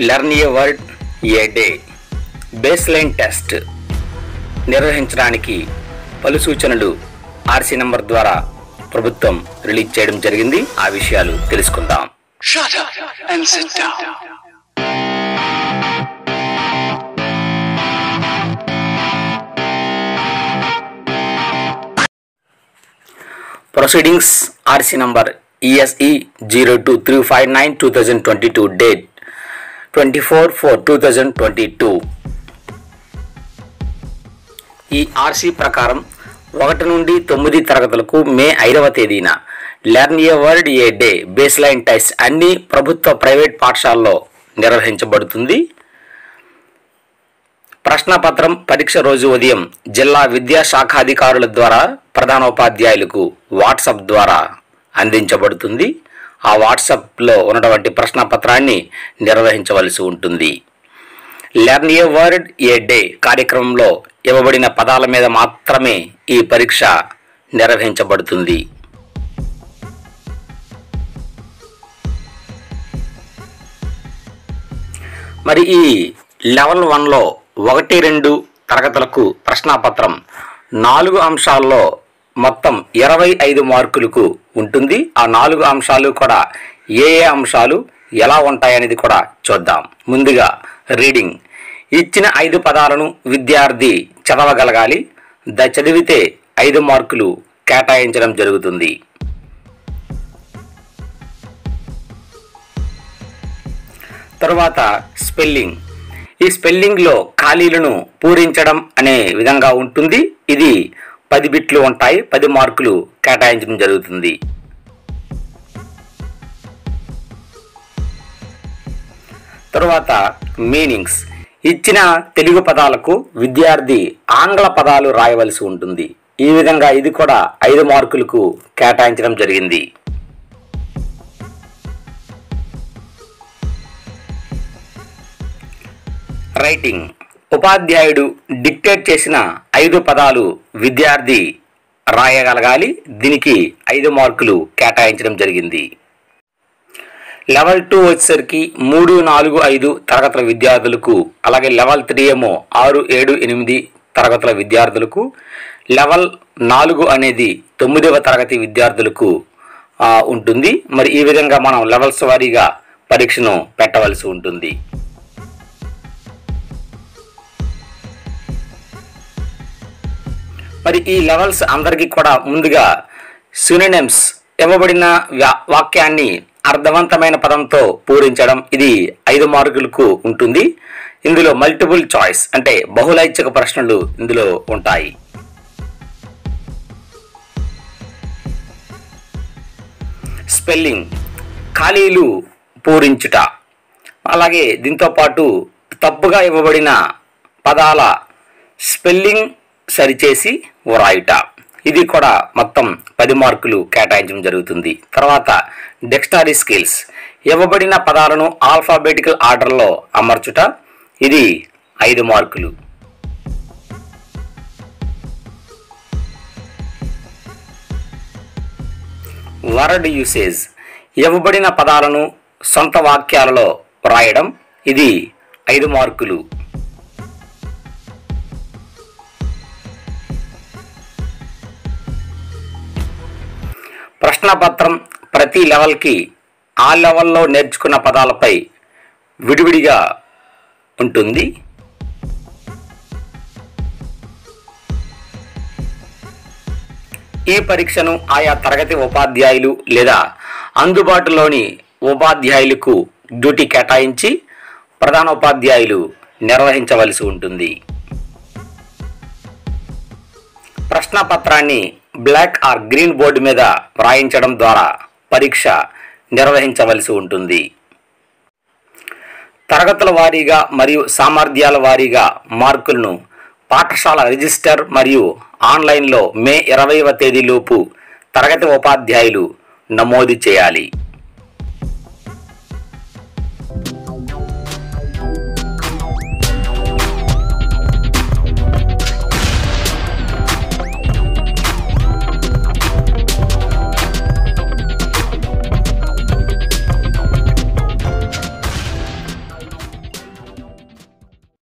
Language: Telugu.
Learn a word a day. Baseline test. నిర్వహించడానికి పలు సూచనలు ఆర్సీ నంబర్ ద్వారా ప్రభుత్వం రిలీజ్ చేయడం జరిగింది. ఆ విషయాలు తెలుసుకుందాం. Proceedings RC number ESE zero two three five nine two thousand twenty two date twenty four four two thousand twenty two. ఈ ఆర్సీ ప్రకారం ఒకటి నుండి తొమ్మిది తరగతులకు మే ఐదవ తేదీన learn a word a day baseline test అన్ని ప్రభుత్వ ప్రైవేట్ పాఠశాలలో నిర్వహించబడుతుంది. ప్రశ్నపత్రం పరీక్ష రోజు ఉదయం జిల్లా విద్యా శాఖాధికారుల ద్వారా ప్రధానోపాధ్యాయులకు వాట్సాప్ ద్వారా అందించబడుతుంది. ఆ వాట్సాప్లో ఉన్నటువంటి ప్రశ్నపత్రాన్ని నిర్వహించవలసి ఉంటుంది. Learn a word a day కార్యక్రమంలో ఇవ్వబడిన పదాల మీద మాత్రమే ఈ పరీక్ష నిర్వహించబడుతుంది. మరి ఈ లెవెల్ వన్లో ఒకటి రెండు తరగతులకు ప్రశ్నాపత్రం నాలుగు అంశాల్లో మొత్తం ఇరవై ఐదు మార్కులకు ఉంటుంది. ఆ నాలుగు అంశాలు కూడా ఏ ఏ అంశాలు ఎలా ఉంటాయనేది కూడా చూద్దాం. ముందుగా రీడింగ్. ఇచ్చిన ఐదు పదాలను విద్యార్థి చదవగలగాలి. ద చదివితే ఐదు మార్కులు కేటాయించడం జరుగుతుంది. తరువాత స్పెల్లింగ్. ఈ స్పెల్లింగ్లో ఖాళీలను పూరించడం అనే విధంగా ఉంటుంది. ఇది పది బిట్లు ఉంటాయి పది మార్కులు కేటాయించడం జరుగుతుంది. తరువాత మీనింగ్స్. ఇచ్చిన తెలుగు పదాలకు విద్యార్థి ఆంగ్ల పదాలు రాయవలసి ఉంటుంది. ఈ విధంగా ఇది కూడా ఐదు మార్కులకు కేటాయించడం జరిగింది. రైటింగ్. ఉపాధ్యాయుడు డిక్టేట్ చేసిన ఐదు పదాలు విద్యార్థి రాయగలగాలి. దీనికి ఐదు మార్కులు కేటాయించడం జరిగింది. లెవెల్ టూ వచ్చేసరికి మూడు నాలుగు ఐదు తరగతుల విద్యార్థులకు అలాగే లెవెల్ త్రీ ఏమో ఆరు ఏడు ఎనిమిది తరగతుల విద్యార్థులకు లెవెల్ నాలుగు అనేది తొమ్మిదవ తరగతి విద్యార్థులకు ఉంటుంది. మరి ఈ విధంగా మనం లెవెల్స్ వారీగా పరీక్షను పెట్టవలసి ఉంటుంది. మరి ఈ లెవెల్స్ అందరికీ కూడా ముందుగా సినోనిమ్స్ ఇవ్వబడిన వాక్యాన్ని అర్థవంతమైన పదంతో పూరించడం ఇది ఐదు మార్కులకు ఉంటుంది. ఇందులో మల్టిపుల్ చాయిస్ అంటే బహుళైచ్ఛిక ప్రశ్నలు ఇందులో ఉంటాయి. స్పెల్లింగ్ ఖాళీలు పూరించుట. అలాగే దీంతో పాటు తప్పుగా ఇవ్వబడిన పదాల స్పెల్లింగ్ సరిచేసి వ్రాయుట. ఇది కూడా మొత్తం పది మార్కులు కేటాయించడం జరుగుతుంది. తర్వాత డిక్షనరీ స్కిల్స్ ఇవ్వబడిన పదాలను ఆల్ఫాబెటికల్ ఆర్డర్లో అమర్చుట. ఇది ఐదు మార్కులు. వర్డ్ యూసేజ్ ఇవ్వబడిన పదాలను సొంత వాక్యాలలో వ్రాయడం. ఇది ఐదు మార్కులు. ప్రశ్నపత్రం ప్రతి లెవెల్కి ఆ లెవెల్లో నేర్చుకున్న పదాలపై విడివిడిగా ఉంటుంది. ఈ పరీక్షను ఆయా తరగతి ఉపాధ్యాయులు లేదా అందుబాటులోని ఉపాధ్యాయులకు డ్యూటీ కేటాయించి ప్రధాన ఉపాధ్యాయులు నిర్వహించవలసి ఉంటుంది. ప్రశ్నపత్రాన్ని బ్లాక్ ఆర్ గ్రీన్ బోర్డు మీద వ్రాయించడం ద్వారా పరీక్ష నిర్వహించవలసి ఉంటుంది. తరగతుల వారీగా మరియు సామర్థ్యాల వారీగా మార్కులను పాఠశాల రిజిస్టర్ మరియు ఆన్లైన్లో మే ఇరవైవ తేదీలోపు తరగతి ఉపాధ్యాయులు నమోదు చేయాలి.